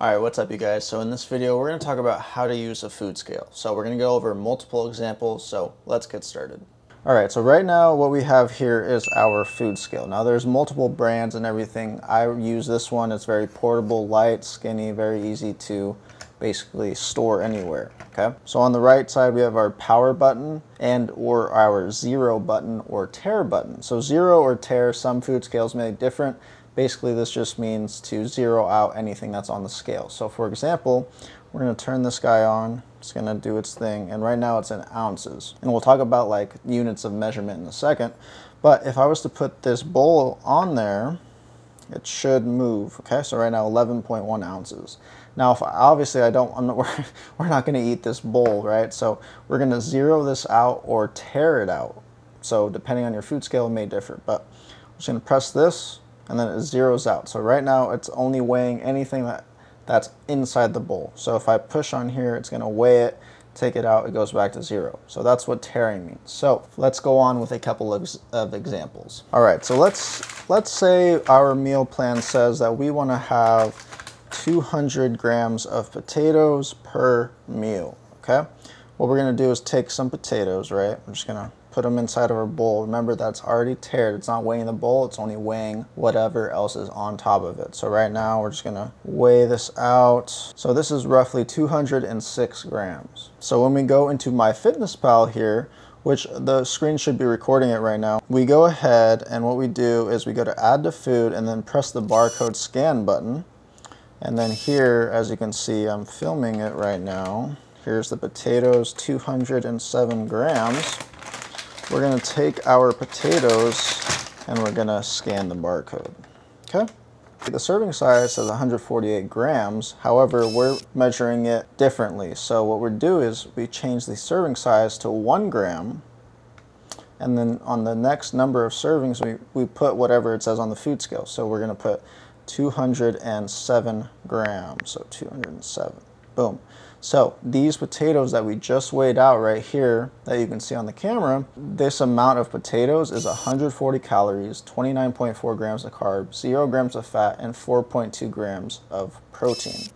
Alright, what's up you guys? So in this video we're going to talk about how to use a food scale. So we're going to go over multiple examples, so let's get started. Alright, so right now what we have here is our food scale. Now there's multiple brands and everything. I use this one, it's very portable, light, skinny, very easy to basically store anywhere, okay? So on the right side we have our power button and or our zero button or tare button. So zero or tare, some food scales may be different. Basically, this just means to zero out anything that's on the scale. So for example, we're gonna turn this guy on, it's gonna do its thing, and right now it's in ounces. And we'll talk about like units of measurement in a second. But if I was to put this bowl on there, it should move, okay? So right now 11.1 ounces. Now, if obviously I don't, not, we're, we're not gonna eat this bowl, right? So we're gonna zero this out or tare it out. So depending on your food scale, it may differ, but I'm just gonna press this, and then it zeroes out. So right now it's only weighing anything that that's inside the bowl. So if I push on here, it's gonna weigh it, take it out, it goes back to zero. So that's what taring means. So let's go on with a couple of, of examples. All right, so let's, let's say our meal plan says that we wanna have 200 grams of potatoes per meal, okay? What we're gonna do is take some potatoes, right? I'm just gonna put them inside of our bowl. Remember that's already tared. It's not weighing the bowl, it's only weighing whatever else is on top of it. So right now we're just gonna weigh this out. So this is roughly 206 grams. So when we go into MyFitnessPal here, which the screen should be recording it right now. We go ahead and what we do is we go to add to food and then press the barcode scan button. And then here, as you can see, I'm filming it right now. Here's the potatoes, 207 grams. We're gonna take our potatoes and we're gonna scan the barcode, okay? The serving size says 148 grams, however, we're measuring it differently. So what we do is we change the serving size to one gram, and then on the next number of servings, we, we put whatever it says on the food scale. So we're gonna put 207 grams, so 207, boom. So these potatoes that we just weighed out right here that you can see on the camera, this amount of potatoes is 140 calories, 29.4 grams of carbs, 0 grams of fat, and 4.2 grams of protein.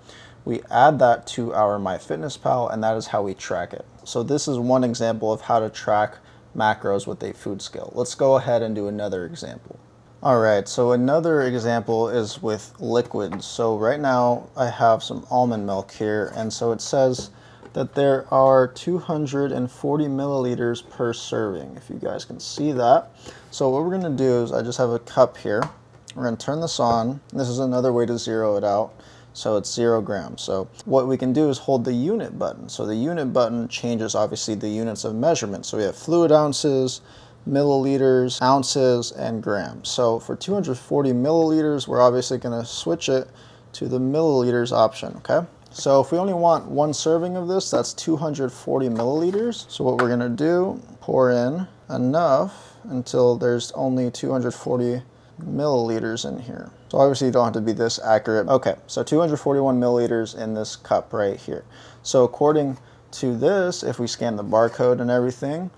We add that to our MyFitnessPal and that is how we track it. So this is one example of how to track macros with a food scale. Let's go ahead and do another example. All right, so another example is with liquids. So right now I have some almond milk here, and so it says that there are 240 milliliters per serving, if you guys can see that. So what we're gonna do is I just have a cup here. We're gonna turn this on. This is another way to zero it out. So it's zero grams. So what we can do is hold the unit button. So the unit button changes obviously the units of measurement. So we have fluid ounces, milliliters, ounces, and grams. So for 240 milliliters, we're obviously going to switch it to the milliliters option, okay? So if we only want one serving of this, that's 240 milliliters. So what we're going to do, pour in enough until there's only 240 milliliters in here. So obviously you don't have to be this accurate. Okay, so 241 milliliters in this cup right here. So according to this, if we scan the barcode and everything,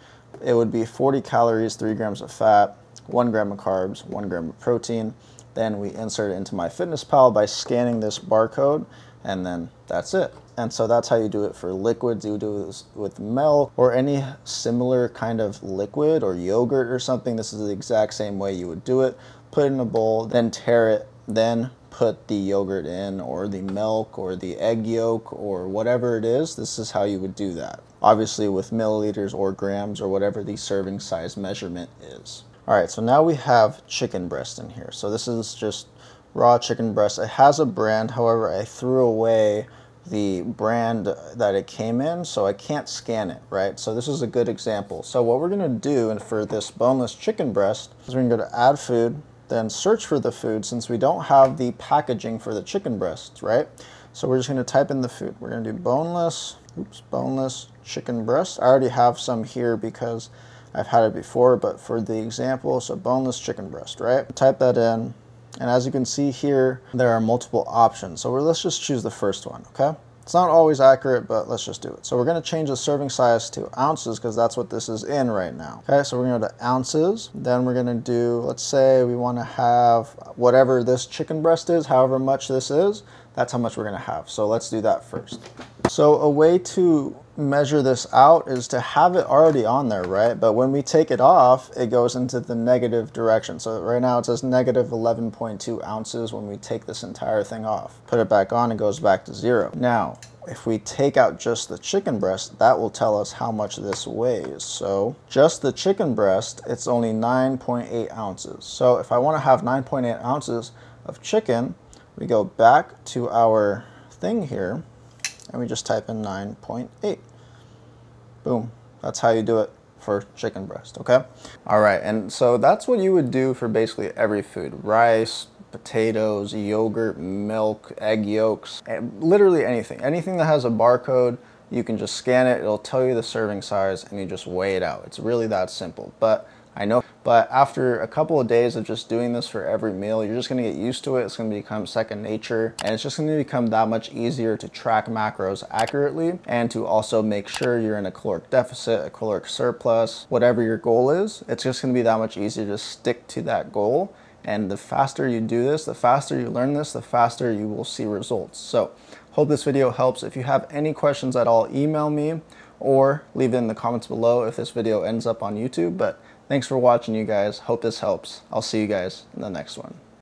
it would be 40 calories, 3 grams of fat, 1 gram of carbs, 1 gram of protein. Then we insert it into MyFitnessPal by scanning this barcode, and then that's it. And so that's how you do it for liquids. You do this with milk or any similar kind of liquid or yogurt or something. This is the exact same way you would do it. Put it in a bowl, then tare it, then put the yogurt in or the milk or the egg yolk or whatever it is. This is how you would do that obviously with milliliters or grams or whatever the serving size measurement is. All right, so now we have chicken breast in here. So this is just raw chicken breast. It has a brand, however, I threw away the brand that it came in, so I can't scan it, right? So this is a good example. So what we're gonna do and for this boneless chicken breast is we're gonna go to add food, then search for the food since we don't have the packaging for the chicken breasts, right? So we're just gonna type in the food. We're gonna do boneless, oops, boneless chicken breast. I already have some here because I've had it before, but for the example, so boneless chicken breast, right? Type that in, and as you can see here, there are multiple options. So let's just choose the first one, okay? It's not always accurate, but let's just do it. So we're gonna change the serving size to ounces because that's what this is in right now. Okay, so we're gonna go to ounces. Then we're gonna do, let's say we wanna have whatever this chicken breast is, however much this is, that's how much we're gonna have. So let's do that first. So a way to measure this out is to have it already on there, right? But when we take it off, it goes into the negative direction. So right now it says negative 11.2 ounces when we take this entire thing off. Put it back on, it goes back to zero. Now, if we take out just the chicken breast, that will tell us how much this weighs. So just the chicken breast, it's only 9.8 ounces. So if I wanna have 9.8 ounces of chicken, we go back to our thing here and we just type in 9.8. Boom. That's how you do it for chicken breast, okay? All right, and so that's what you would do for basically every food. Rice, potatoes, yogurt, milk, egg yolks, literally anything. Anything that has a barcode, you can just scan it, it'll tell you the serving size, and you just weigh it out. It's really that simple. But I know, but after a couple of days of just doing this for every meal, you're just gonna get used to it. It's gonna become second nature and it's just gonna become that much easier to track macros accurately and to also make sure you're in a caloric deficit, a caloric surplus, whatever your goal is. It's just gonna be that much easier to stick to that goal. And the faster you do this, the faster you learn this, the faster you will see results. So hope this video helps. If you have any questions at all, email me or leave it in the comments below if this video ends up on YouTube. But Thanks for watching, you guys. Hope this helps. I'll see you guys in the next one.